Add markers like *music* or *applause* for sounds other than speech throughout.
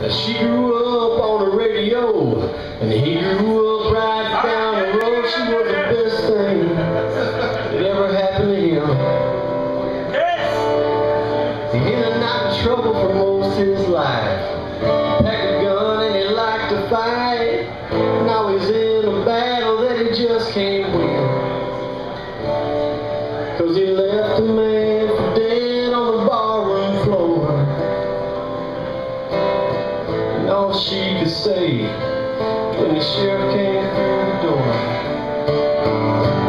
Now she grew up on the radio, and he grew up right down the road. She was the best thing that ever happened to him. Yes. He ended up in trouble for most of his life. all she could say when the sheriff came through the door.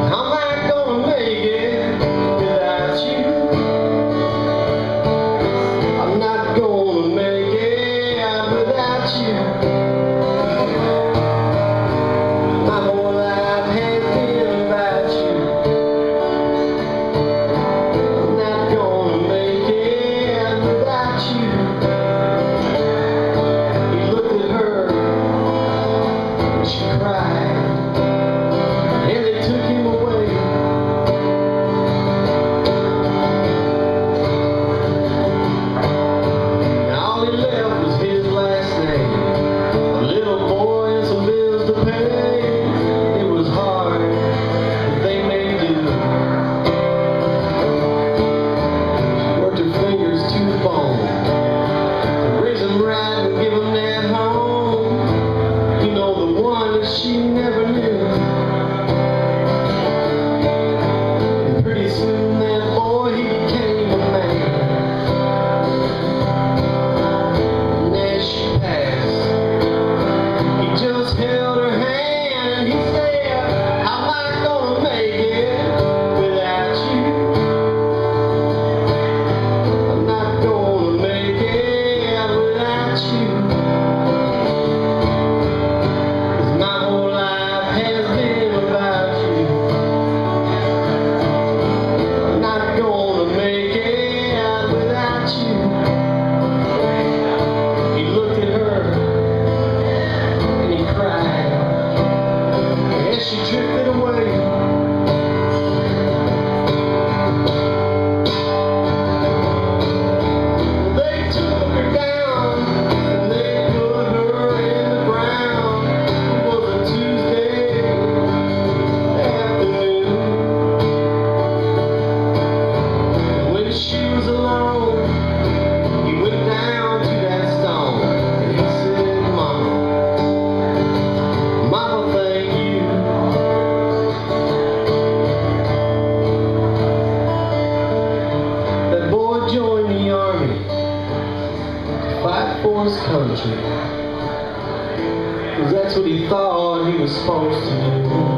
she never knew. was country. That's what he thought he was supposed to do.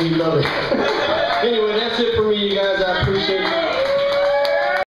you love it. *laughs* anyway, that's it for me, you guys. I appreciate you.